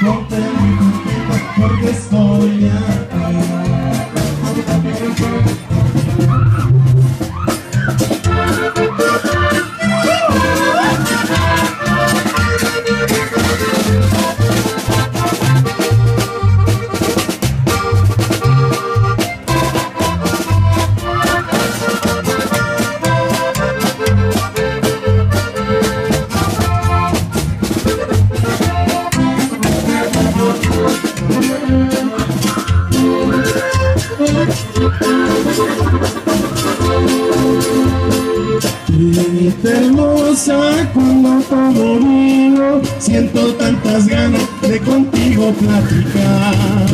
Contando muito tempo por vergonha. Trinita hermosa, cuando todo vino, siento tantas ganas de contigo platicar.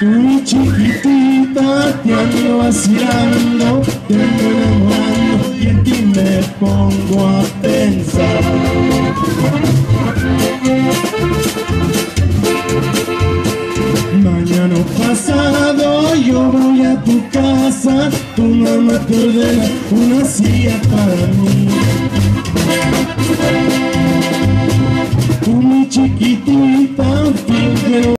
Tu chiquitita te ando vacilando, te ando enamorando y en ti me pongo a pensar. Tu casa, tu mamá te ordena una silla para mí. Tú mi chiquitita